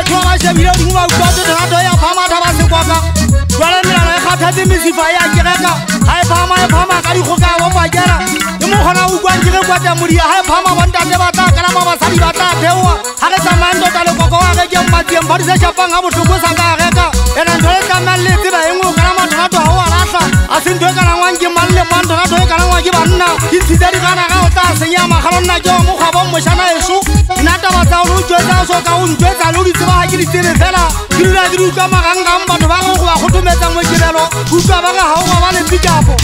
le tlhoa ba shebile dumo ba utlwa tetegato ya phama tha ba sekwaka jwale melala e kgathatse mesifa e a kereka ga e phama e phama ka dikgoka a bopakela ke mo kgona go utlwang ke re kwa temodia ga e phama bontate ba tla kana ma basadi ba tla theoa ga re tsamayang tota lekoko wa rekeng matsieng ba disešhapang ga botlhoko sa ka reka ena ntho le tlamang le tseba engwe o kana mathonato ga o a latlha a se ntho e kanangwang ke mang le mang thonato e kanangwa ke banna ke ntshitse dikana ga o tla senya magalo nna ke wa mokgwabo mošana eso nna jwetsa ore o jwetsa o soka o ntjwetsa le o ditseba ga ke ditsebe fela ke dula di diutlwa marangkang batho ba ge go ba kgotometsa mokirelo utlwa ba re ga o ba ba le pikapo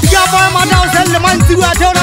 pikapo ya mataosen le mantsiri a theo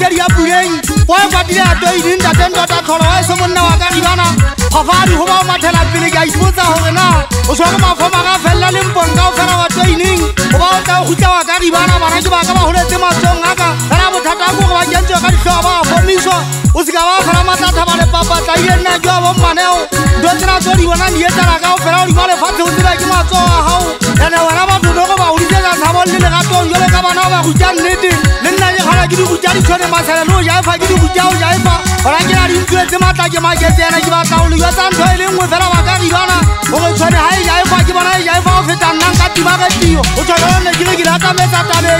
ntseri ya puleng o e kwadile a toiding tateng tota kgolo wa e se monna wa kadi bana gofa a digoba o mathela pele ke a ipotsa gore na o swere mafoma ka felela lempong ka o fela wa toining o ba o tla o gutla wa kadi bana bana ke ba ka ba goletse matsong aka fela bothata ko go ba kentswe ka ditlhoa ba a fomiswa o seka ba fela matlatha ba lepapatla ile nna ke wa bommaneo do tsena tse o di bonang di etela ka o fela o di ba lefatshe o tsebe ke matso a gago ene wena batho no go ba godisetsa tlhabon le legatong jolo ka bana o ba gutsa nnete le nnae ya gidi ku jari chone masala no ya fa gidi ku jau ya fa ora gira ri ku te mata ke ma ke te na ki ba ka ulu ya san do ile ngwe fera ba ka ri bana o ke chone ha ya fa ki bana ya fa o feta nan ka ti ba ga ti o o chone ne gidi gira ka me ta ta ne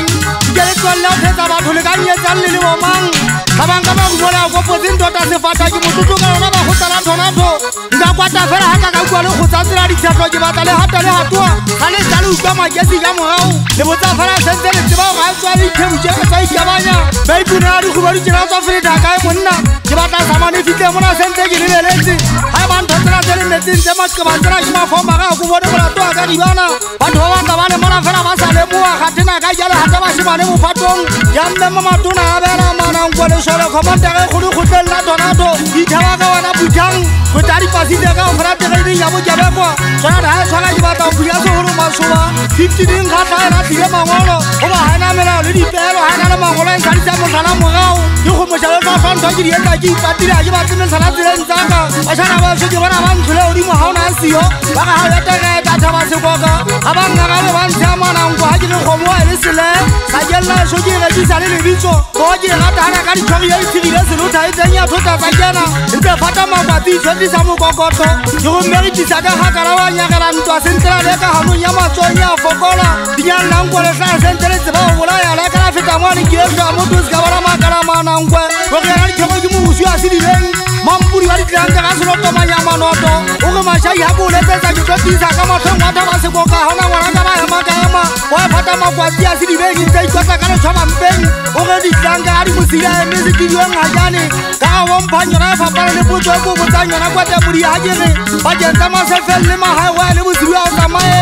ke le ko la feta ba thule ga ni ya san le le mo mang ka ba ka ba ngola go po din do ta se fa ta ki mo tutu ka na ba tala tona bo nga kwata fela ha ka ka kua le go tsatsela ditlhatlo ke batla le gata le gatoa ga le tla le utlwa makesi ka morago le botsa fela sentse le tseba gore a tswa le ithebu je ka tsa ikabanya ba ipunela dikgubadi tsena tswa fele dakae monna ke batla samane fitlhe mona sentse ke lebeletse ga e bantho tsena tse le metseng tse maqeba tsena ke mafomba ka go bone bolatoa ka dibana batho ba batla ba le mona fela ba sa leboa ga tena ka jalo gata basimane mophatong ya mmemo matona a beela mananko lesole kgomontere kgolekgotleng la tonato dithaba ka wena jang go tsa dipasite ka gora tegeding ya bokebekwa tsona re ga e tshwaka ke batla go ya segolo masoba fifteeneng ga tlhaela tlile mangolo go ba gaena melao le dipeelo ga ena le mangolo e ntshadisa motlhala morago ke go mojalo tsa fantshwa ke di etsa ke ipatile ga ke batse metlhala tseleng tsaka batšhana baso ke bona ba ntsho le godimo ga o na seyo ba ga gao etegeta thaba sekoka ga bangagabe ba ntsheya manango ga ke le kgomoa e le sele ga kelela so ke e rekisa le lebitso goo ke e rata gana ka ditshwagi e e tshegile selotha e tseng ya thota tsa kena mpe fata mabapi jotlisa mokokotlo ke go mmeretisa ka gakala ba nyagela ntwa sentela le ka ganong ya matsong ya fokola dinyannankwe le tlaa sentele tseba go bolaya le kala feta mo a lekiesa motho se ka bona makala manankwe go geela dikgego ke mogosi a sedileng mampuri wa ditlantle ga selo tomanya manoto o re mašai ga boletsetsa ke tlo tisa ka matlhong wa thaba sekoka gona ngwana ka ba ema ka ema o e phata makwasi a sedibeki tsa ikotsa ka letshwabampeng o re ditlanke ga dimosila eme setidiweng ga jane ka ga bomphang yona e fapana le potso ko botsang yona kwa temodi ga kere bakeng tsa masefeng le magae wa e le bosiri a o tsamae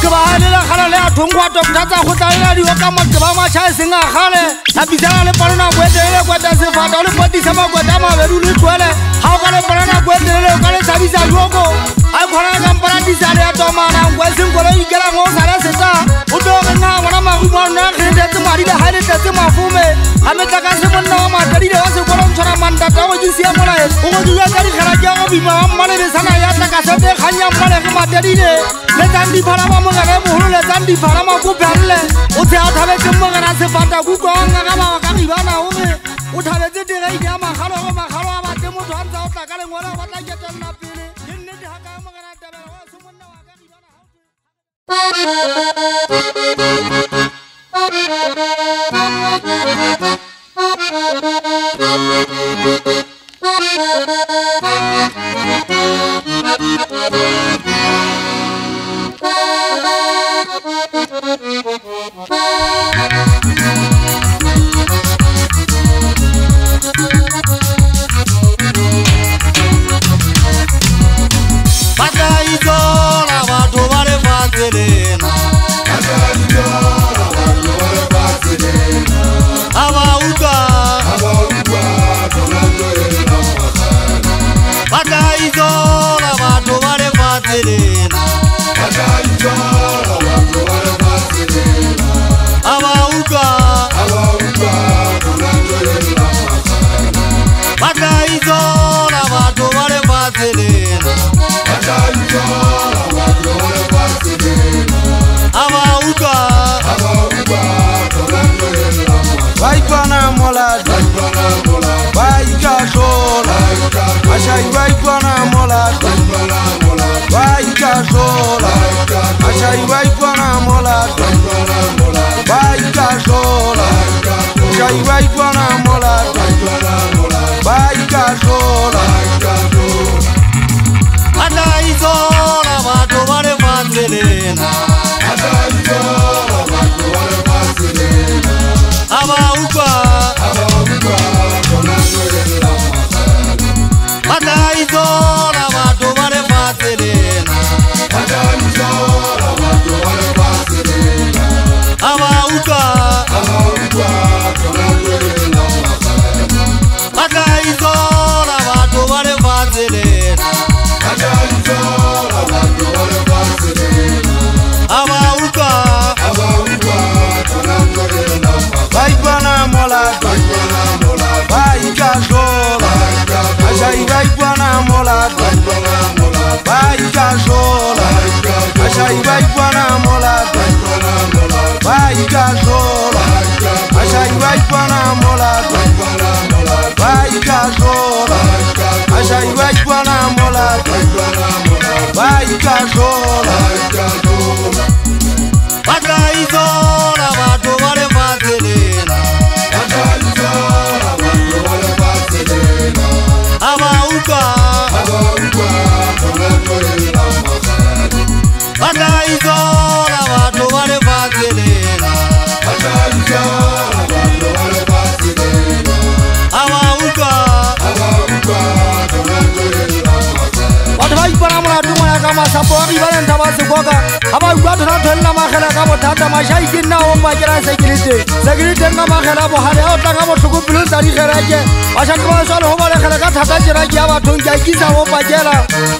ke ba le lagala le a thongwa tota tsa go tlalela dio ka motse ba matšha e seng a gale a pisana le palonako e tee le kwete sefata le kwetisa makwete a mabedi lo tswele ga o ka le banana ko e telele o ka le tabisa duoko a e kgona le kampana disale ya tomana nko e seng kolo ikelang o sale seta o tlo ore nna ngwana marumo a nna kge letetse madile ga e letetse mafome ga metlaka se monna wa matadile wa sekolong tshwana mandata go ke sia molae o go dula ka dikgela ke go bima wa mmalebesana ya tlaka sete kgang ya mmale ge matedile letsang difala ba mogere bogolo letsang difala makopeanle o tsheya o thabetse mogera sefata kuka wa ngagaba wa ka ribana ore o thabetse direike ya magalo go magalo a motho a ntse o tla ka lengwele o batla ketelela pele ke nnete ga ka amogela tabela wa somonna wa ka dibana Thank you. aizora vato vane vatserena vachaizora vato vane vatserena bayiga zola asa ibayibwana molada bayiga zola asa ibayibwana molada bayiga zola asa ibayibwana molada bayiga zola badraizola bad sapo wa ribale nta ba sekoka ga ba kua thona thwelela magela ka bothata mašai ke nna ong bakera sekirite sekiriteng ka magela bogare ya o tlanga botlhoko pelo tsa e digereke bašake ba swale go balegele ka thata kereke ya bathong ke a ikisa bong bakela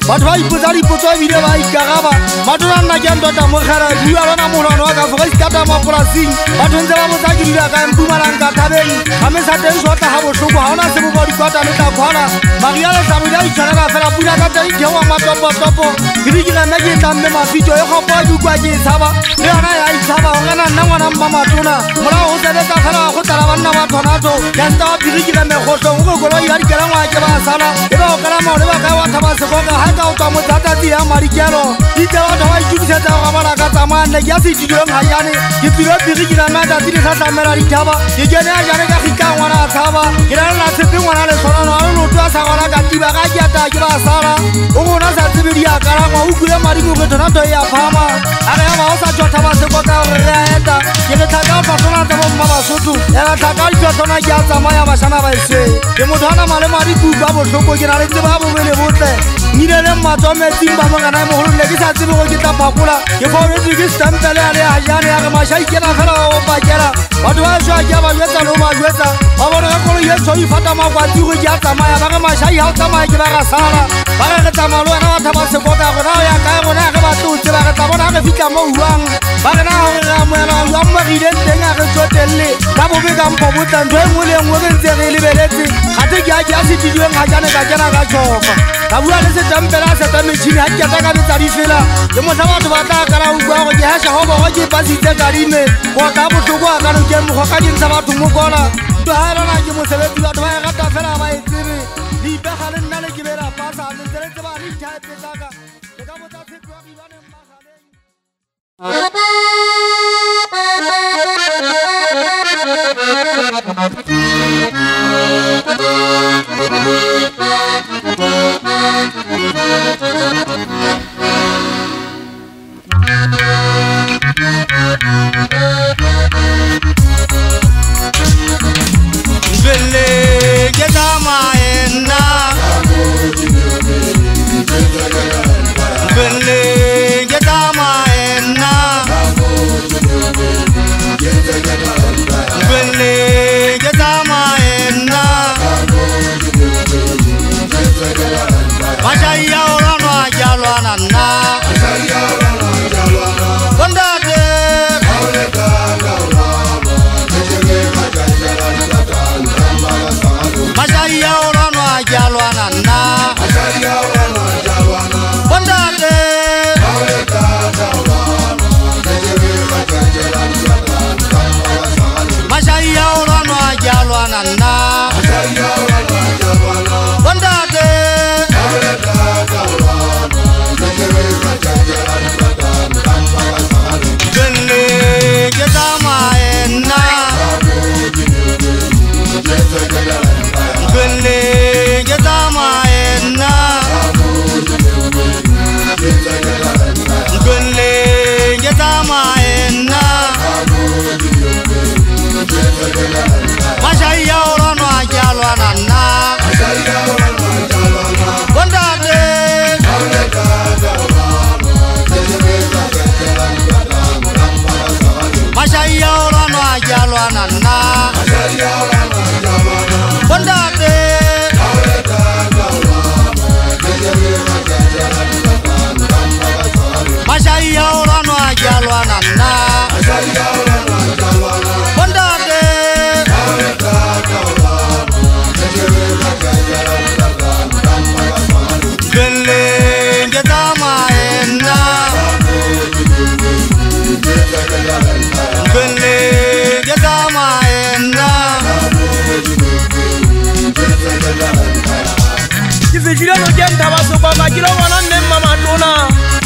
batho ba ipotsa dipotso ebile ba ikagaba matona nna ke ntota mogela dua lona molwana wa ka foga isekata mapolaseng batho ntse ba botsa ke dula ka mpumelang ka thabeng ga mesa teng sotla ga botlhoko ga ona sebo bodikwata le tla kgwala maria letlamo di a itshwanela fela pula ka teng theoa matopotopo ebilana ke tlamme mafito e kgopa dukwa ke e tshaba le yona ya itshaba o kana nna ngwanang ba matona molao go tsebetsa fela go tlala banna ba thonatso kanta wa phiri kile megotlong go koloi ya dikelangwa ke ba sala e ba o kala maole ba kae wa thaba sekoka ga ka o tswa motlatsatsi ya madikelo ditle batho ba itumisetsa go abala ka tsamayanne ke ya se itidileng ga jane ke tsile phiri kile matsatsi le tlhatlhamela dithaba ke kene ya jane ka gika ngwana a tshaba ke nalela tshepe ngwana le tshwanano a le lotu a sa gona ka tiba ga keata ke ba sala o gona sa tsebedi akalangwa o lukile madimo ke tona to ya phama a re yama o sa tswatha baseko ka gore re a eta ke le tlhaka fa tsona tsa bomma basotho ela tlhaka dipa tsona ke a tsamaya bašana baese ke motho a namale madikutu a botlhoko ke na le tse ba bobele botle nyile le matswa metsing ba mokana e mogolo nne ke sa tsebe go ke tla phakola ke faoletse ke stampele a le a jane ya re mašwa ikena fela ba opakela batho ba swa ke a ba jwetsa le go ba jwetsa ba bone ka kolo ye tshwai e fata makwati go ke a tsamaya ba re mašwai ga o tsamaya ke ba ra sala ba re re tsamaya le wena batha ba sekota gona o ya kae gona a re batlotse ba re tla bona a re fitlha mo uwang ba rena gore re amoela jwa mo rileng teng a re tsotelele ka bobe kampo botlantso e ngwe le e ngwe re ntse re lebeletse ate ke a ke a setilweng ga kane ka kena ka tšhofa ka bua le setampela a seta metšhini ga keta ka betsadi fela le motlha batho ba tla kana go kua gore ke hesha gobogo ke pasitse kadime go ka botlhoko a kano ke mogo ka dintsha batho mokola to ga elana ke mosebetsi batho ba e rata fela ba e tsebe le ipega le nna le ke bela pasa le tseletse ba re ithaepetsaka le ka botsa tshepiwa ibaneng magaleng Billy, get on my end now. lefile lo ke nthaba sokoka ke lo bona nne mmama tona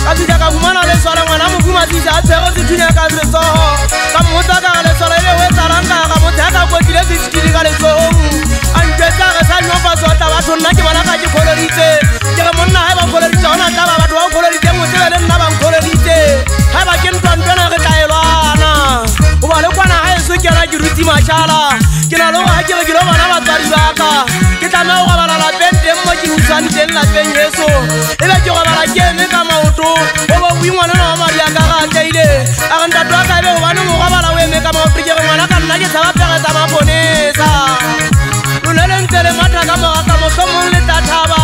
ka fitlha ka fumana leswale ngwana mofumatisa a tshwego sethunya ka setsogo ka mmotsaka ga leswale e le o e tsalanka ga motho ya ka kotile sesekile ka letsogong a ntetsa ge sa nyopa sotla batho nna ke bona ka ke kgoloditse ke ge monna ga e ba kgoloditse gona tla ba batho ba o kgoloditse motsebe le nna bankgoloditse ga e ba ke ntwantwena ge taelwana le kwana ga eso ke yona ke ruti mašhala ke na le ga ke re ke le bona batswadi ba ka ke tlame go gobala lapeng teng mo ke usang teng lapeng eso e be ke gobala ke eme ka maoto o bo boingwane na wa madi a ka ga teile a re ntato a ka e be gobane go gobala o eme ka maoto ke re ngwana ka nna ke tlhaba pegetsa maponesa lone le ntse le matha ka mogaka mothomong le tathaba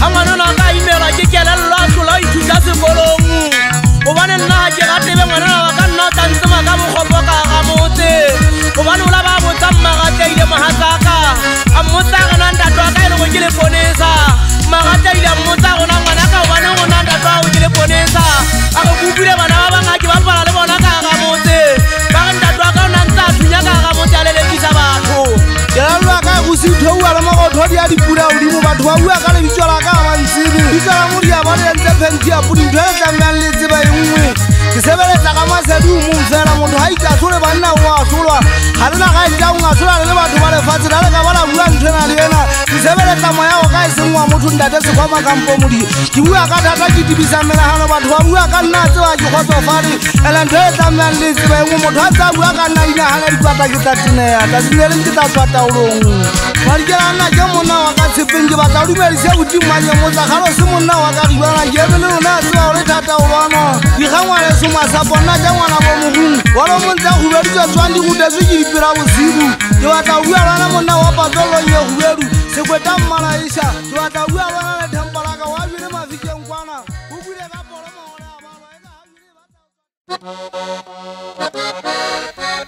ga ngwana na ka imelwa ke kelelelo a tlola o ithusa sekolong mogatsaka a mmotsa gona ndatwa ka e lego ke le ponesa magatadile a mmotsa gona ngwana ka gobane gona ndatwa go ke le ponesa a go kopile bana ba banga ke ba pala le bona ka ga motse ba re ndatwa ka gona ntse a thunya ka ga motse a lelekisa batho kelalo aka e go se theua le mogothodi a dipura godimo batho ba bua ka lebitso la ka bantsibe bitso la modia ba le ntse penti a podintho e tlangang le tseba e nngwe ke sebeletsa ka masedi o mong fela motho ga ikatsole banna o atsolwa ga rena ga ekao atsola re le batho ba lefatshe ra leka bala bua ntho ena le ena sebeletsamo yago ka e sengwa motho ndate sekwama kampo modi ke bua ka thata ke dibisa menagano batho ba bua ka nna tseba ke kgotsofale ele ntho e tlamayang le tsebe ngwe motho a tsa bua ka nna dinagana dikwata ke tla tineya tasileleng ke tla tswa taolong madikela nna ke monna wa ka tshepeng ke batla odumedise botimmanye motsa galo se monna wa ka ribana ke ebe le lona a tseba o le thata olwana dikgangwa le somasapo nna ke ngwana bo mogungu boromontsa kgubedu tso tshwandi go detswe ke dipira bosibu ke batla bua lwana monna wa patolong ye kgubedu sekweta mmalaisa ke batla bua lwana le thempolaka wa bile mafikeng kwana go bule ka poromogo le abalwa e ka a bile ba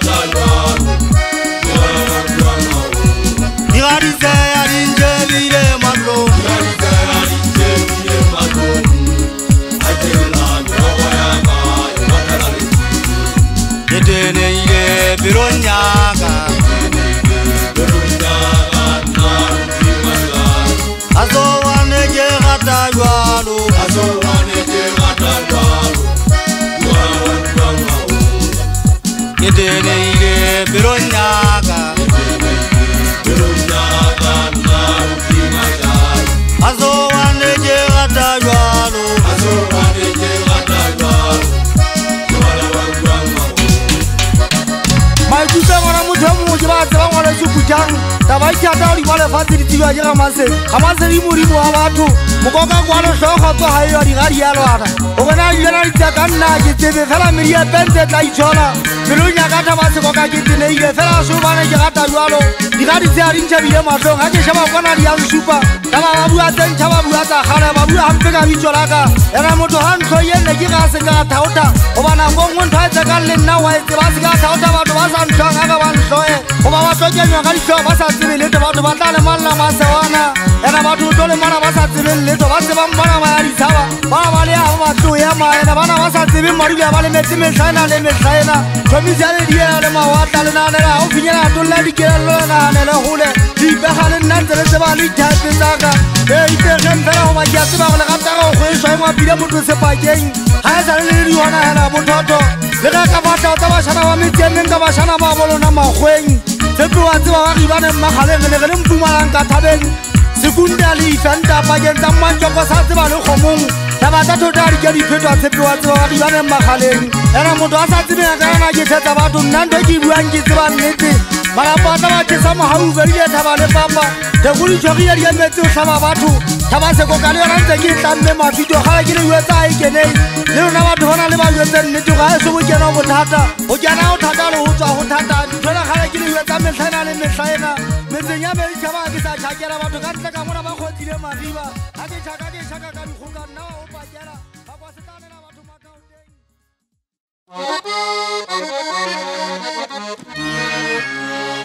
di ga masedi ga masedi modimo wa batho mokoka kwalo tlhogotso ga eyo di ga di alwana o bona dijona ditse ka nna ke tsebe fela medi epentse e tla itshola melong ya kata ba sekoka ke teneile fela sobane ke rata jalo di ga ditse a dintšhabile matlong ga ke shaba kwana di yang supa ka ba ba bua tsentšhaba bua ka gale ba bua gampe ka bitso la ka ena motho ga ntlho ye nne ke ga se ka thaota goba nako ngwe ntho a etse ka le nna waetse ba se ka thaota batho ba sa ntlhoang a ka ba ntlhoe goba ba tlokenywa ka ditlhoa ba sa tsebelete batho ba tla lemalela masewana ena batho to le mana ba sa tsebeng letso ba tsebang bana ba ya ditshaba bana ba le ama batlo ya maena bana ba sa tsebeng madulo ya ba le metse metlhaena le metlhaena tomisi ya le diela le mawata le naanele gao finyela tolola dikelello le naanele gole dipega le nna ntse le tseba le ditape tsaka ee ipegeng fela go maki a tseba go le gata ga go kgweswae moapile motho sepakeng ga e sale le le diwanagela bothoto le ge ka fatla tsa bašhana ba metsi emeng ka bašhana ba bolona magweng tshepe wa tseba wa ribaneng magaleng le ge le mpumalang ka thabeng sekunda le ifantapakeng tsa mmatsoko sa tseba le kgomong tabatatho ta dika dipheto a tshepewa tseba ba ribaneng magaleng ena motho a sa tsebeya ka yona ke thetsa batho nna nto e ke buang ke tseba nnete malapa tsa bathesa mogauverie tlhaba le papa thekodi tshwagiya di emetse o tlhaba batho tlhaba sekoka le yona ntse ke e tlamme mafito ga ke le yetsa a ekeneng le rona batho bona le ba yetse nnete ga e se bokena bothata go kena go thata le go tswa go thata ditlhola ga ke le yetsa metlhaena le metlhaena metseng ya meditšhaba ke sa tšhakela batho ka ntle ka mona ba kgotlile mariba ga ke tšhaka ke tšhaka ka dikgoka nna wa opakela Thank you.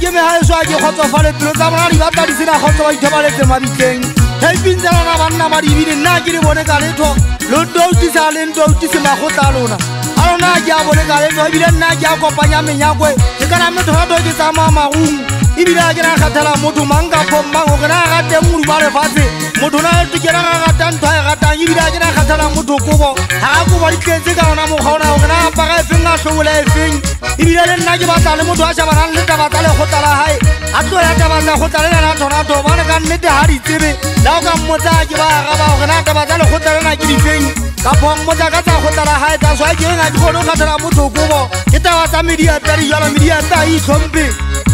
ke megae so a ke kgotsofale pelo tsa bona dibata di sena kgotso ba ithobaletse mabitleng taipeng tsa lona banna ba dibine nna ke di bone ka letho lo touti sa le ntouti semagotla lona a lona a ke a bone ka letho ebile nna ke a kopanya menyakwe kana motho ga toke tsamaya marumo ebile a ke na kgathela motho mangkapommango ke na a rateng modu ba lefatshe motho na tokena ga rata ntho a e ratang ebile a ke na kgathela motho kobo ga a kobo ditletse ka ona mokgaonao ke na apaga efeng a tlhobola e efeng ebile le nna ke batla le motho a shabanang le taba tsa lekgotla la gae a tlo ya taba tsa kgotla le nana thonatho bane ka nnete ga ditsebe la o ka mmotsaya ke ba agabao ke na taba tsa lekgotla lena ke difeng ka phong mo jaaka tsa go tlala gae tsa swa ke eng a ke kgone go tlhatlhela motho kobo ke taba tsa mediata dijalo mediata e a itlhomphe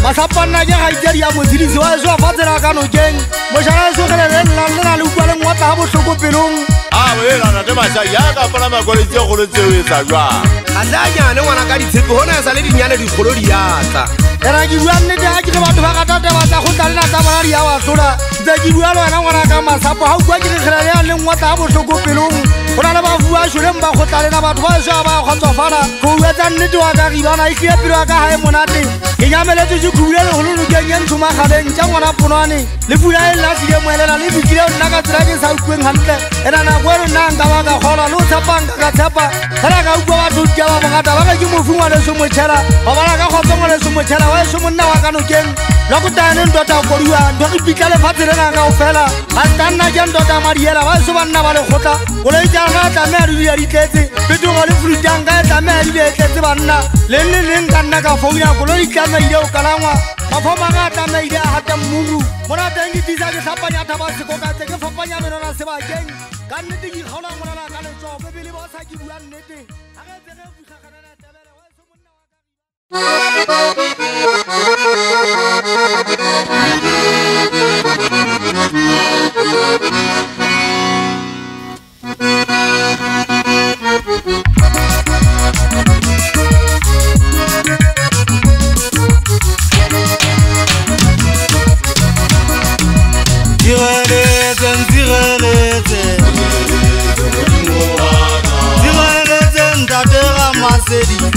matlhapanna ke ga itse dia modirisi wa eso fa tsela ka nokeng mošhala e sogeleleng lang le na le utlwa leng wa tlaga botlhoko pelong aboelanate mašai ya ka pala makole tse golo tseo e tsa jwang ga se a nyane ngwana ka ditshepe gona e sa le dinyane dikgolo diatla ena ke duannete ga ke le batho ba ka tateba tsa go tlalena tsa bona di a batlola motsadi bua le wena ngwana ka masapo ga o kua kiregela le ya le ngwata a botlhoko pelong go na le ba fua soleng ba go tla lena batho ba se a ba kgotsofala go uetsa nnete wa ka ribana e tlile pelo ya ka gae monate ke nyameletsetse kuile legololokeng e, e ntshomagaleng tja ngwana ponwane le fula e lela sile moelela le fitlile o nna ka tsela e ke sa utlweng gantle e nana ko ere nna nka ba ka kgola le o tshepang ka ka tshepa fela ka utlwa batho ke ba bogata ba ke mofungwa leso motšhela go bala ka kgotsongwa leso motšhela wa e somonna wa kanokeng lo go tane ndota go koriwa ndo go pitla le fatse lenga ga o fela ba tsanna ja ndota mariela ba se bana ba le gotla go le ja ga tla me a ya ditletse pedu go le fruta nga tla me a ya ditletse bana le le le nga nna ga fo ya go le ka me ya o kalangwa ba fo ma ga tla me ya ha ta muru mo na teng di tsa ke tsapa ya thaba se go ka tse ke fo pa ya merona se ba keng ka nne di gona mo na la ka le tsho bo bile bo sa ke bua nnete ha ga tsene go fihla city.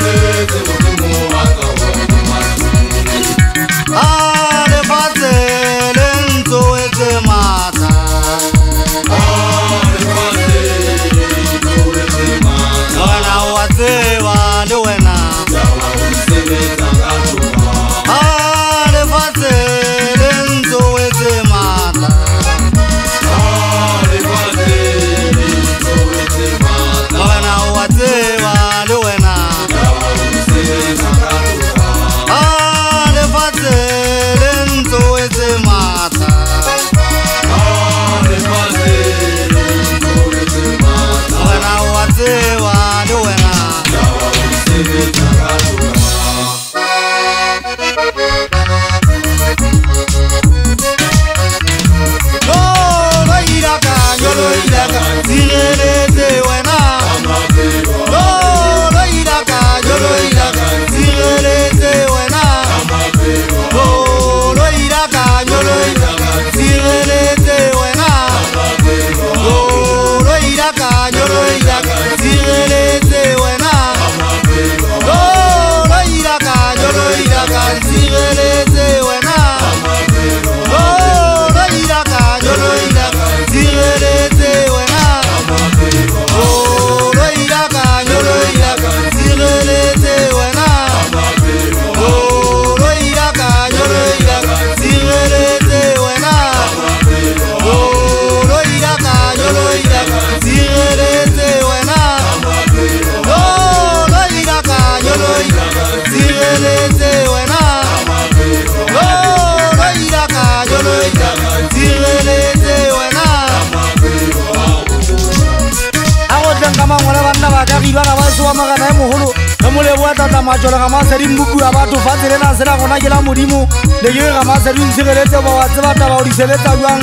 dinbukua batho fatshe le na sena gona ke la modimo le ke ga maserinsegeletse bawa tse batabao diseletsa jwang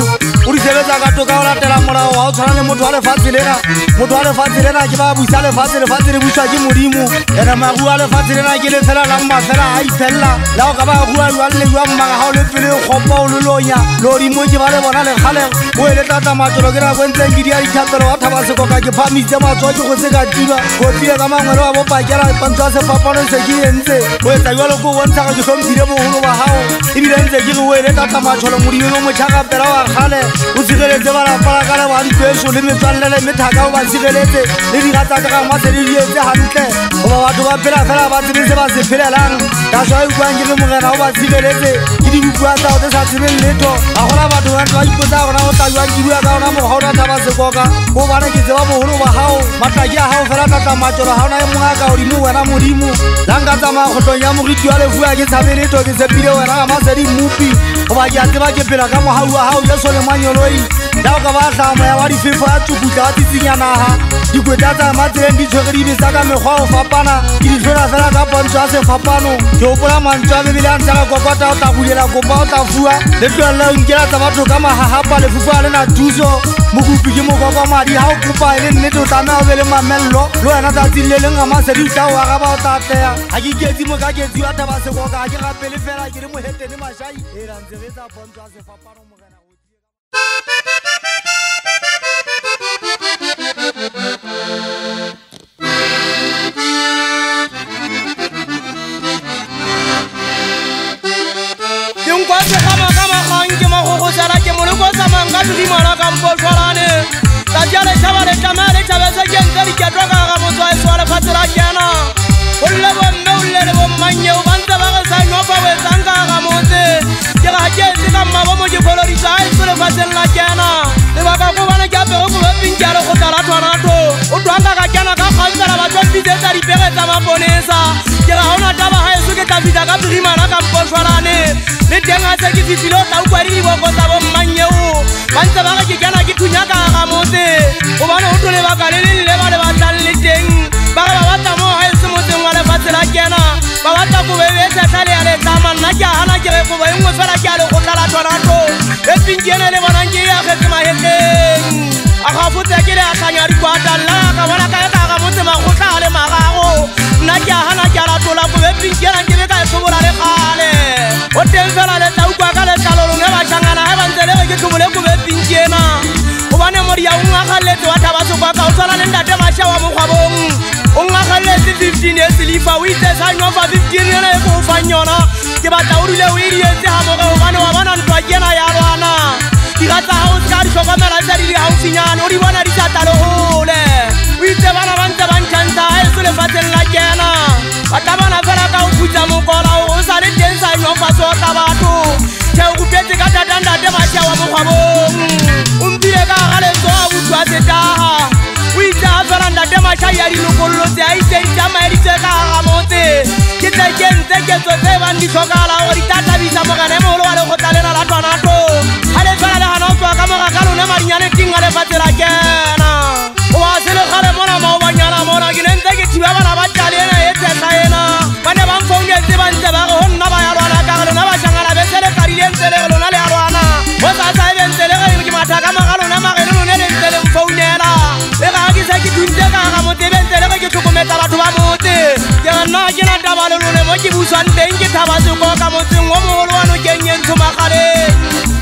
o di sebetsa ka toka o latela molao ga o tshwana le motho wa lefatshe lena motho wa lefatshe lena ke ba buisa lefatshe lefatshe re buisa ke modimo ane maru wa lefatshe lena ke lefela lang mafela a ifelela la o ka ba rua lwang le jwa mmaga ga o le pele kgopa o lelonya leodimo ke ba le bona lekgale o e letlatla matsolo ke nako e ntseng ke di a ditlhapelo wa thaba sekoka ke phamisitse matswa ke go se ka tilwa kopile ka mangwele wa bopakela pantsho ya sefapano se ke entse o etsa jwalo ko o bontsha ga ke tlhomphile bogolo ba gago ebile ntse ke re o e letlatla matsholo modimo yo motšhagapela wa kgale o sireletse balapalaka le bantsweso le metswalle le methaka o ba sireletse le digatsaka ga ngwasedi dietse gantle goba batho ba phela fela ba tsebe se ba se phelelang ka sa ikuang ke le mogena o ba sireletse ke dibukua tsa go tse sa tsebeng letho ga gona batho ba ba ipotsa gona go tlajuang ke bua ka gona mogga o data ba sekoka go bane ke tseba bogolo ba gago matlaki a gago fela tlatla matsolo ga ona e mongwe a ka godimo wena modimo lanka tsamaya kgotlong ya moriti wa lefua ke tshabe letho ke tshepile wena ga masedi mmopi goba ke a tseba ke phela ka mogau wa gago jeso le manyo nyoloi nda o ka ba tlamoya wa difefo ya tsukutla wa tsitsinyanaga dikwetla tsa matseleng di tshwere di besa ka mekgwa go fapana ke di tlhola fela ka pontsho ya sefapano ke gopola mantso a bebele a ntsha ka kokota o tla bulela kopa o tla fua le tlolela o nkela tsa batho ka magagapa lefofo a lena thuso mokopi ke mokoko madi ga o kopa e le nnete o tlamea o be le mamelelo le wena tsatsi le leng amasedi tla o araba o tla tlea ga ke ketsi mo ka ketsi wa thaba sekoka ga ke gapele fela ke le mohetene mašai e rantse re tsa pontsho ya sefapano ka tudimana ka mpotswalane tatia letšhaba letlama ya letšhaba se ke ntle diketwa ka ga motswa e swale fatshe la kena olle bomme olle le bommanyeo ba ntse ba ge sa nyopa bo etsang ka ga motse ke ga ke etse ka mmabo mo dikolodisa e a etse lefatsheng la kena lebaka kobane ke apego kobepinke ya le go tlala thwanatho o twanka ka kena ka kgantsela batswantise tsa dipege tsa maponesa ke ga gona taba ga eso ke tla fitlha ka tugimana ka mpotswalane le teng a se ke fitlhile o tlaukwa di diboko tsa bommanyeo go lebaka le le lile ba le batlang le teng ba re ba batla moo ga e se motseng wa lefatshe la kena ba batla kobo e betlhatlha le ya letlama nna ke a gana ke re kobo e nngwe fela ke a le go tlala tshwanato e pinke ene le bonang ke e agetse mahetleng a gafotse ke le akganya dikwatalla ka bona ka e ka ga motse magotlha a le magago nna ke a gana ke a latola kobo e pinke enang ke be ka e tlhobola le gale o teng fela letlaukwa ka letlalolong e batlhangana ga e bantse le ge ke tlhobole kobo e pinke ena gobane moria o ngagaletse wa thaba sopaka o tshwana le ndate mašwa wa mokgwabong o ngagaletse 15 ye selifa o itse sa nyofa 15 yena e ko o fang yona ke batla o rile o irietse gamoge gobane wa bona ntwa ke ena ya rwana digatla ga o seka di tlhokomela tsa di di gausinyane o di bona di tsata le gole o itse bana ba ntse ba ntšhantsha a eso lefatsheng la kena ba tla bona fela ka o putsa mokolao o sa le teng sa nyofa seo ka batho theokupetse ka tatandate mašha wa mokgwabong ompile ka galetso a botho a setaga o itla a fela ndate mašha ya dilokololo tse a itsentša maeditse ka ga motse ke tse ke ntse ketso tse bang di tlhokala go di tatabisa mogane mogolo wa lekgotla lena la twanato ga le fela le gana go tswa ka moga ka lone madinyane ting a lefatshe la kena oa se le gale mona maobanyana mona ke ne ntse ke thiba bana ba tale ena e tsetlha ena ba ne bangfoundetse ba ntse ba ke busang teng ke thabatsoko ka motseng wa mogolo wa nokeng ye ntshomagaleng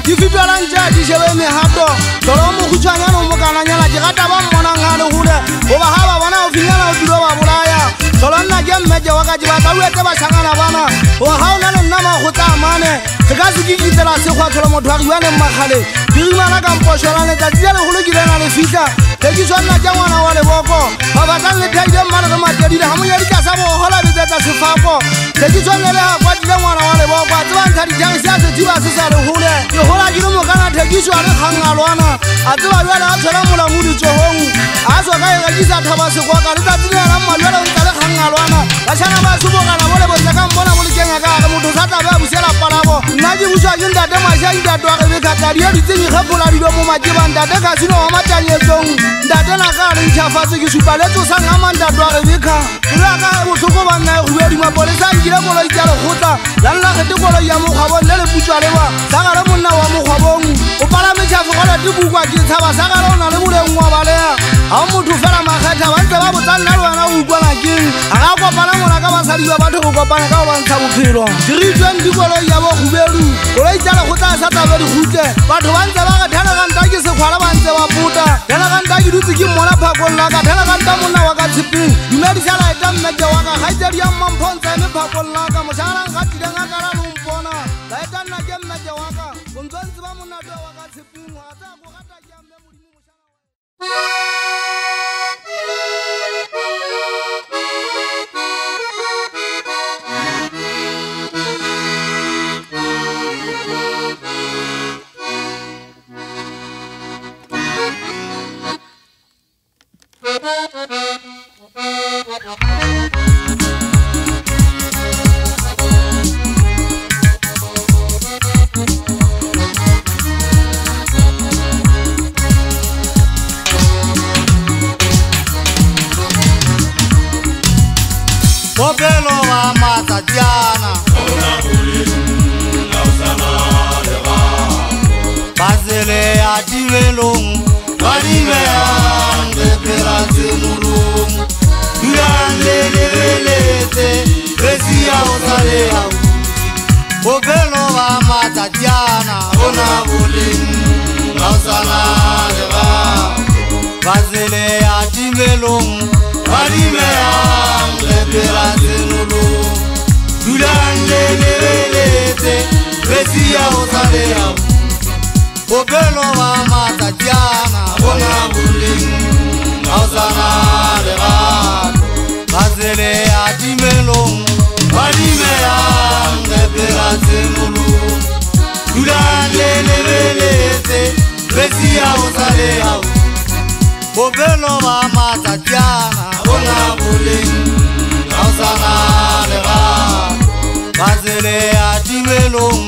difitlwalang tsa dijebe mehato tolo mo kgutshwanyano mo kananyana ke rata ba mmonang ga legole goba ga ba bona go finyana go dulo ba bolaya tolo nna ke mmeke wa ka ke batla uetse bashangana bana goba ga o na le nna mago tsa mane ke ka se ke itsela sekgwatlholo motho a riwaneng magale ke rimana kamposolane tsatsi ja legolo kilena le fitlha ke ke tshwanna ke ngwana wa leboko ba batlang le thaile mmane re matedile ga moyadi ka sa bogola betsetsa sefapo thekitswanere a kwadile ngwana wa lebokwa tsebantlhadi jang se a tsetsiwa se sa re gole ke gola ke le mokana thekiso a re kgangalwana a tseba jale a tshwela molamo ditsogong a swa ka e rekisa thaba sekoka letsatsinyana mmajale o ntsa ngalwana bashana ba subongana bole bose ka mbona bole ke ngaka ka motho sa tla ba busela palabo nna ke buswa ke ndate masha ida twa ke be khatla di di tsenye ga pola di mo majiba ndate ka sino wa matanye song ndate na ka re ntsha fa se ke supa le tso sa nga manda twa re bika ra ka bo soko ba nna go di mo pole sa ngile bolo ya lo khotla la nna ke dikolo ya mo khabo le le putswa le ba sa ga re monna wa mo khabo o pala me tsha go le dibukwa ke tsaba sa ga le bolo ngwa ba le a ha motho fela magatha ba batswadi ba batho go kopana ka go bantsha bophelo diritsweng dikoloi ya bogubedu koloi tsa lego tla sa tsabe dikhutle batho ba ntse ba re thela ranta ke sekgwala ba ntse ba pota thela ranta ke dutse ke mmona phakolola ka thela ranta monna wa ka tshipeng dumedisala eta mmete wa ka gaitsadi e ya mmamphontsha e mephakolola ka mošhalang ga tileng a kara lompona ba eta nna ke mmete wa ka bontshwantse ba monnato wa ka tshipeng atsa go gata ke ame modimo mošhala ngelong kanime ande perate murum durande lebelete resia otalea ogelo wa matatiana ona bulim ngasana leba bazele ya timelong kanime ande perate murum durande lebelete resia otalea bopelo ba matatiana abongana bule aozana lerato bazele ya dimelong banime ya ngepela tsemolu dulandelebelete besi ya ozale yao bopelo ba matatiana abongana bule aozana lerato bazele ya dimelong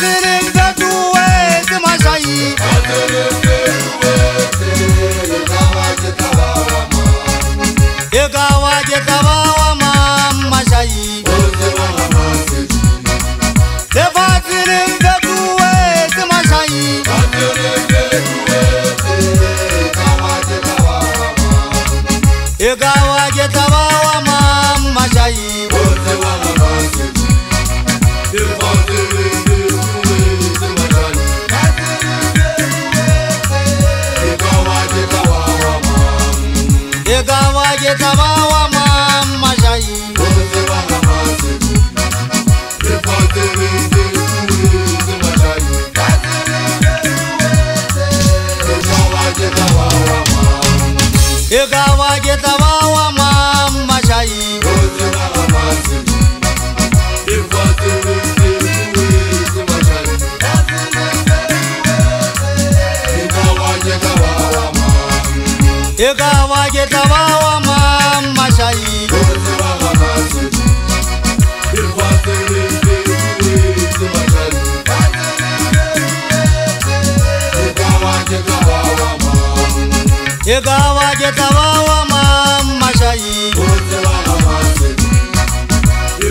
Good. ekava ketava wa mamashayi ke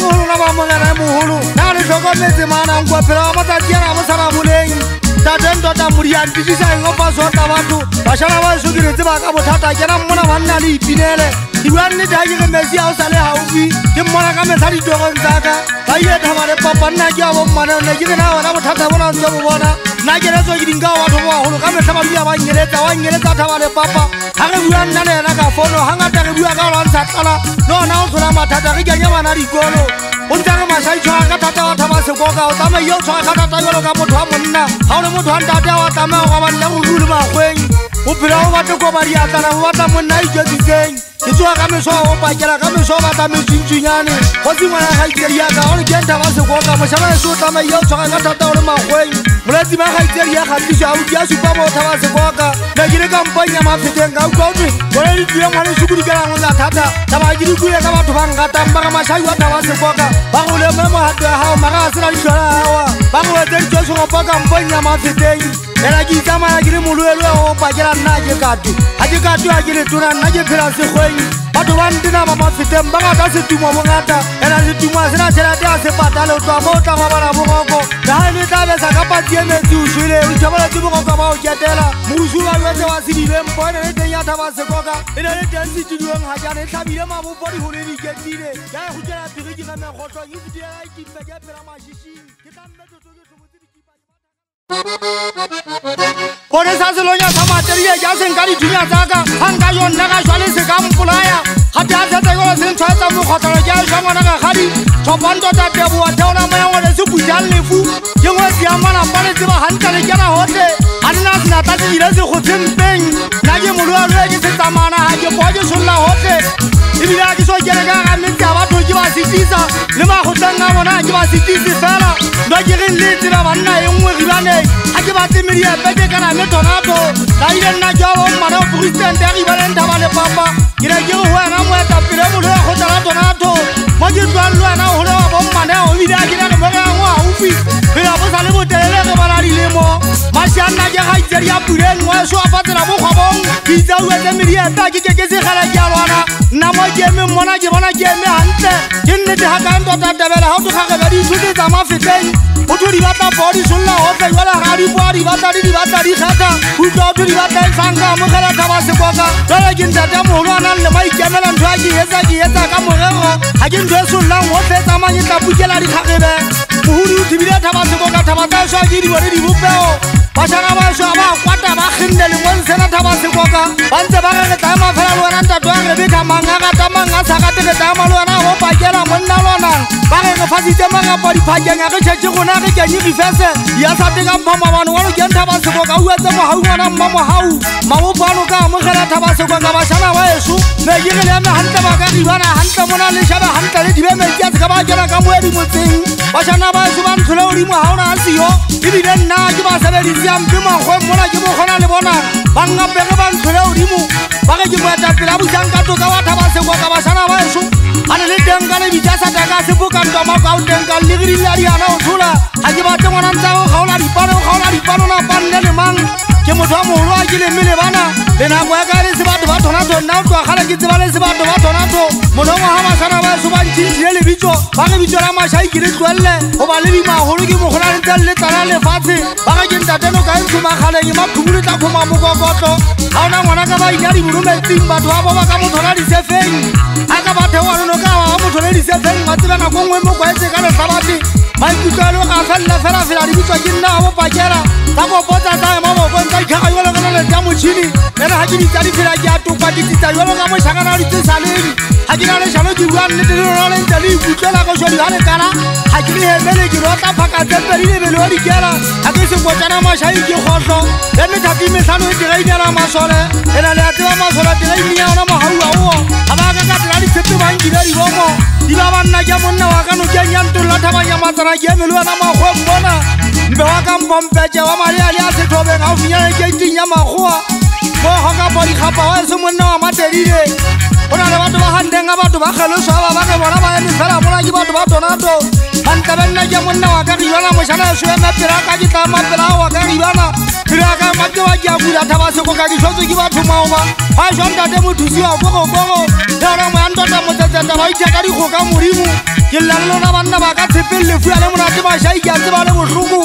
bolona ba molana e mogolo na le tlhokometsemanankwa phela wa matsatsiana a mosana boleng ntate ntota moriantisisa eng o fa sota batho bašana ba sokiretse ba ka bothata ke na mmona banna le ipinele ebanne te a ke re mesi a o sa le gaufi ke mmona ka metlha ditogong tsaka ba ie thaba le papanna ke a bommane one ke tena ona bothata bona ntse bo bona nna ke retso ke dinka o batho ba bagolo ka metlha babi a ba nyeletsa wa nyeletsa thaba le papa ga re bua nna le ena ka fono ga ngata re bua ka olantsha tlala le ona o tshola mathata re kanya bana dikolo o ntse re mašaitshwaga ka thata wa thaba sekoka o tsamaiye o tshwaga ka thata yolo ka motho wa monna ga o le motho wa ntate a wa tlamaya go ba nna go du le magweng o phela o batle ko madi a tlala go batla monna a iketsitseng setsoga ka meswa go pakela ka meswa ba ka metsintsinyane go tsengwana ga itseriaka gore ke ntaba sekoka mošhamane se o tlamaiya o tshwaga ka thata gore magweng molatsi ma ga itseri ya kgatiso a uti a supa mothaba sekoka na ke le kampanya mafeteng ka utlwa otlwe gore ditlile ngwane sukudikelango tsa thata taba ke dikule ka batho ba nkatang ba ga mašhai wa thaba sekoka ba go leme mogato ya gago maga a sena ditlhola gagwa ba go wetseditswe sogopa kampanya mafeteng fela ke molwelwe o pakela nna a ke kato ga ke kato a ke letona nna ke phela sekgweng batho ba ntena ba mafeteng ba gata setumo bongata ena setumo a sena tšhelate a sepatale o tloa mo o tla babana bogoko ka ga le e tlabesa ka patsi e metsi o šwele o itšhabaletse bogoka ba o ketela moruši wa lwetse wa sedileng po ene le teng ya thaba sekoka e ne le teng setidiong ga jane e tlhabile mabopo digole e diketlile ka e go tsela pegi ke gamekgotlong e fetilela e kimpe ke phela mašišing ke tla nne tsotsoke gore sa selonya sa materie ja seng ka dithunya tsaka ga nka yo nnaka jwale se ka mpolaya gape a setse koo se ntshwaetsa mokgotlhelo ke a jwangwana ka gadi tlhopantota teboa theola mo yangwe re se bujang lefu ke ngwe siamanang ba le tseba gantle le kena gotlhe ga nna sena tlatse dile se go tsempeng nna ke moluaruwe ke se tsamanaga ke poa ke solola gotlhe ebile ke so kene ka ga metse a batho ke ba setisa le magotlang a bona ke ba setise fela nto ke re le tsela banna e nngwe ribane ga ke ba temediepeke kana metonato ka ile nna ke a bommane o poresidente a re ibaleng thaba lefapa ina jiru wa ana mo ta pire mu lo ho tara to na to mo ji to lo ana ho lo bo ma na o vida ji na mo ga ho a ufi pire bo sale bo tele ke bala ri le mo ma sha na ja ha jeri a pire no so a patela bo khwa bon ki ja we te mi ya ta ki ke ke se khala ja lo ana na mo mo na je bona je me hantle ke ne te ha ka ndo ta tabela ho to kha ga di su di tsa ma di batla body solla ho wala ga di bua di batla di di batla di e mo khala ka ba se kwa ka jwale ke ntate mo lo ana nang le maikemela ntho ya ke etsa ke etsa ka morero ga ke ntho e sollang go fetsa mang e tlapukela dikgagebe mohudi o thibile thaba seko ka thaba tsa swa ke diwone dibopeo bašwana bašwa ba kwata ba kginne le monsena thaba sekoka ba ntse ba re letlae mafela le wena ntato ya rebeka mangagata mang a sa gate letlae ma le wena go pakela monna lonang ba re re fasitse mangapa diphakeng a re chetše gona ge kenye difese ya sateka mpha mabano wa loke nthaba sekoka uetse mohau ngwana mma mohau mabopho a loka amogela thaba sekoka bašwana baešo mekegele yame gantle ba ka ribana gantle mona lešabe gantle le dibe meki a seka ba kela ka moedimotseng bašwana baešo ba ntsholeodimo ga o na a seyo ebile nna ke ba sebedise siampi mangwe mola ke mokgona le bona bangapege ba ntlhole godimo ba ge ke moeta pele a busang ka tota batha ba sekoka basana ba eso ga ne le teng ka lebija sata ka sepokantwa mako ao teng ka legiring ya diana go thola ga ke batle ngwana ntsa go kgaola dipano kgaola dipano napanne le mang ke motho wa moholo a ke leng mmele bana le nako ya ka e le sebato ba thonatho nna o tlwagale ke tseba le sebato ba thonatho motho ngwaga masana ba eso bantšhintšile lebitso ba re bitso la mašai ke re tlwelele goba le dimagolo ke mogona le tse le tsala lefatshe ba re ke ntateno ka e ntshomagaleng mathumolo tla kgoma mokokotlo ga ona ngwana ka ba ika diborometseng batho ba boba ka motho la disefeng a ka ba theoa lono ka ba ba motho le disefeng ba tsebe nako nngwe mo kwaetse ka lefabate maikutlo a le a felela felafela dibitswa ke nna a bopakela sa kopotsa tsae gaga jwalo ka nale tsa motšhini ena ga ke ditsa difela ke a topa ke tsitsa jwalo ka mošhakana ditse salene ga ke na le jalo ke bua nnete le rona lentle le ikutlela ko sodi ga lekala ga ke lehetele ke rotla phaka tse pedi lebele wa dikela ga ke sebotsana mašai ke kgotlo le methati metlhano e tira inela masole e na le a tseba masole tela imenya ona mogau a oo ga ba ka ka tela ditshepe banki ba dibomo di ba banna ke monna wa kano ke a nyantolola thabang ya matsana ke emele wena magweng bona mbe wa ka mpompetse wa maleale a sethobeng a o finyane keiting ya magoa mo go ka podikgapa wa se monna wa materile go na le batho ba gandeng a batho ba kgeloswa ba ba ke bona ba eme fela mola ke batho ba tonato ba ntle ba nna ke monna wa ka ribana mošhana e soeme pela ka ke tla mapela a wa ka ribana rakabake vajabura tavasokoka kizvose kivatumaoma aizva ndate mudhusi wabokobogo raramo yandota mutsetseta vaitakarihoka murimu kilalilona vanna vakatsepelelefuya nemunatimashaiki asi vane vuhluku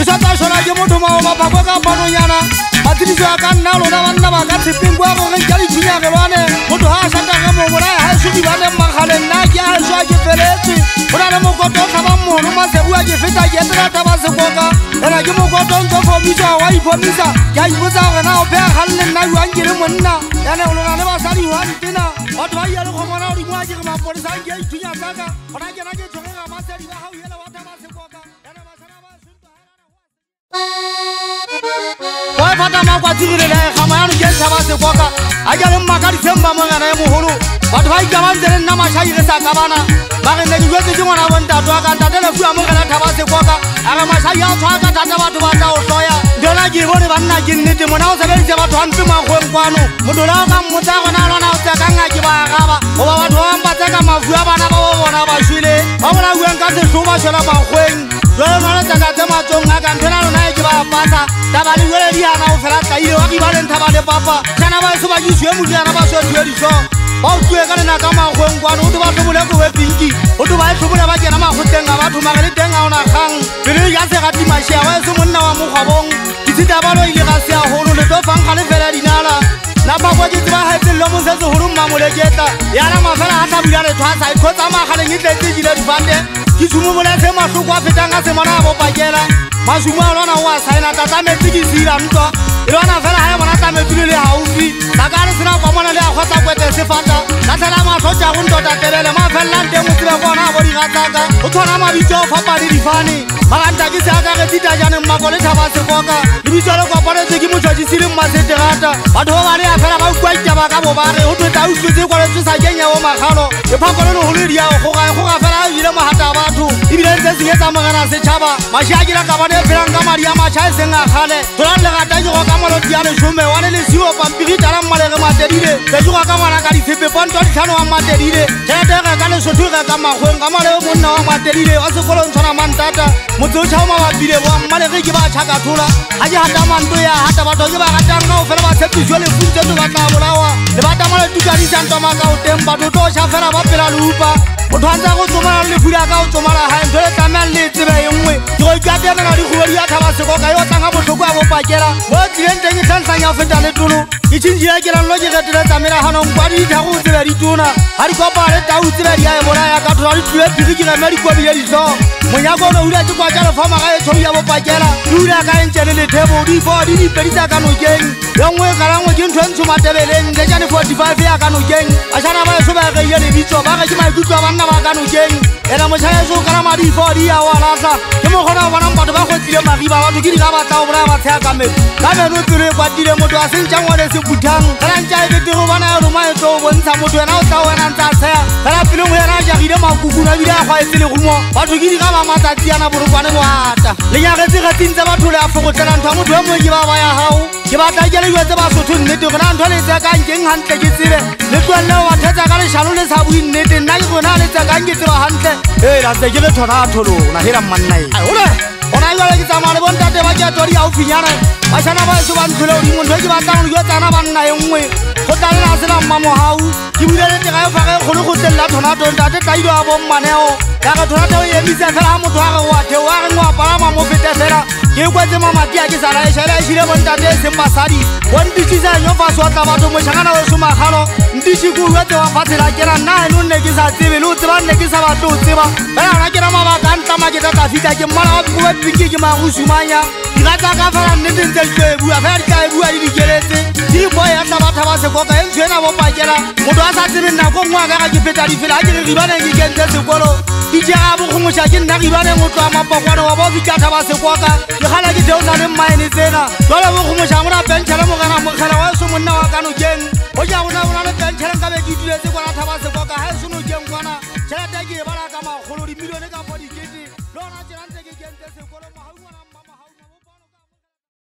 esata sona ke motho mao mapako ka panonyana matiriso ya ka nna lona banna ba ka tshepeng kwa gore ka ditshinyagelwane motho ga a satage mobolae ga eso dibane magale nna ke a eso a ke feletse go na le mokoto o tlhabang mono matsebu a ke feta ke etelataba sekoka ena ke mokoto ntse fomisa wa iphomisa ke a ipotsa gorena o phea ga lle nna iwang ke le monna ene lona le basadi wa ntena batho ba iya le kgomona o dimo a kere mapolesang ke ithunya saka gona kena ke tshogega basadi ba gao ele ko e fata ma kwa tigirela ye gama yano ke saba se kwa ka a kele mmakadifeng ba mongana ye mogolo batho ba ikabantse le nna mašhai re sa kabana ba re ne dijotse ke ngwana bontato wa ka ntatele fua mo kela thaba se kwa ka a re mašhai a tshwa ka thata batho ba tla o tloya ndela ke bone banna ke nnete mona o sebeditse batho ba mpe magoeng kwano motho le o ka mmotsa gona a lona o tsa ka nga ke ba agaba goba batho ba bampatse ka mafu a bana ba bo bona ba swile ba bolauweng ka setlhoba swela magoeng jalo nwaletsa ka tse matsong a ka nthena lona ejebapata taba le jele diana go fela kaile wa giba lentha ba le papa tsana ba se ba jusiwe modiana ba se tuwe dijo ba utlwe ka lena ka magongkwane o toba tlhobole kowe pinki o toba e tlhobola ba kena magoteng a batho magele teng a ona kgang pele ya se gatimašea wa e se monna wa mokgwabong ditshita ba loile ga se agolo le to fang ga le fela dinala napakotsetse ba hetselelo mo setse golo mmamoleketla yana mafela a tla bula letho a sa ikgotsa e magaleng e tletse dile e difande ke tshumobolese mahloko a fetang a semana a bopakela masumo a lwana o a saena tatametse ke sirantwa lona fela ga e bona tlametsile le gaufi ba ka re sena kwamona le a kgotsa kwete sefata latlhela matlhojago ntota telele ma felelang teng motsile kona bo digatlaka o tshwana mabitso o fapadi difane makanta ke seaka ge tsita janeng mako le tlhaba sekoka lebitso le kopoletse ke motshwajisi le mmasetegata batho ba ba re a fela ba ukwa itaba ka bobare go tlwetla utlwetse kwaletse sa kenyao makgalo lephako le legolo e diao goga goga fela a ile mogata batho ebile ntse senyetsa mogena setšhaba mašhi a kile kabane e phelang ka madi a mašha e seng a kgale tholang legata ke goka mmalo diane some wane lesio pampiri tala mmalege matedile tsesoga ka ngwana ka difepe pontho ditlhano wa matedile tšheetege ka lesotho e reka magweng ka mmaleo monna wa matedile wa sekolong tshwana mantata motse o tšhao mabapile boa mmalege ke ba tšhaka thola ga ke gata manto ya gata batho ke ba ratang ka go fela ba tshepisio lefuntsetso ba tla bolawa le batamale tukadisantomaka o teng batho tlo o tšha fela ba pela leupa o tshwantse go tsomola le lefudi ka o tsomola gae ntho e tlamehang le tsebe e nngwe ke go ikwa teanela dikgobedi ya tlhaba sekoka yo e o tlanga botlhoko ya bopakela mo tsileng teng e tlhantlhang ya feta le tolo e tšhintši ya kelanlo ke retele tsameraganong kwa diditlhago o tsebe dituna ga dikopaa le tau tsebe di a e bolaya ka thola ditlile phiri ke reme dikobi ye ditlo monyako ono hula ke kwa tša lefama ga e tshomi ya bopakela di hula ka e ntse le lethebo difoo di dipeditsa ka nokeng yo nngwe e kalangwe ke ntho e ntsho matebeleng letšane 45 ya ka nokeng bašana ba e so ba e reile lebitso ba re ke maikutlo a banna ka ba kanokeng ena mošhaeso o kana madi fa di ya o alasa ke mo kgona go bonang batho ba kgwetsile mariba batho ke di ka batla go bolaya ba tsheya ka meno ka meno pelo e kwatile motho a sentšang ole se phuthang fela ntša e, e betere go bona yaroma e tlo o bontsha motho wena o tla o wena ntse a tsheya fela pelong go yena a jagile makukuna ebile a gwaetse le gomo batho ke di ka ba matsatsi ana borokwane boata lenyagetsegetsintse batho le a fokotlela ntho ya motho yo mongwe ke ba ba ya gago ke batla ke le jotse basotho nnete gona ntho le tseakangkeng gantle ke tsebe le tlwelle o ba thetsa ka leshalo le sa bui nnete nna ke gona le ntse kang ke tseba gantle ee ra ntse ke le thona a tholona hela mmannaeore gona jale ke tsamaya le bontate ba ke tori gaufinyana bašhana ba eso ba ntlhole odimo ntho e ke batlang le jo tsana banna e nngwe go tla lena sela mmamogau ke bule le tega e fage kgolo go tselela thonato ntate tla ilo a bommaneo ka re thonateo emise fela ga motho a re oa theo a reng wa palama mo fete fela ke kwetse mo mati a ke sa raešhela ešhile bontate e seng basadi go ntišisa yo fase wa tla batho mošhangana o somagalo ntiši ko uetse wa fatshela ke ra nna ene o nne ke sa tsebe le o tseba nne ke sa batle o tseba fela ana ke ra mabaka a ntlamaketa ka fitlha ke mmala wa kgobe pinke ke maya go somanya ngata ka fela nnete ntse dilo e bua fela di ka e bua di dikeletse di bo ya tla batha ba sekoka e ntsho ena bopakela motho a sa tsebe nako ngwe a kaga ke feta difela a ke re ribaneng ikentse sekolo dijega bokgomosa ke nna ribaneng o tloa mapokwane wa bo fitlatha ba sekoka ke gala ke theo na le mmaene tsena jalo bokgomosa mona penšhele mogana mokgela wa eso monna wa kanokeng o ja gona bona le penšhele nkabe ke dilwetse kwana thaba sekoka ga e sonokeng kwana tšhelete ke ba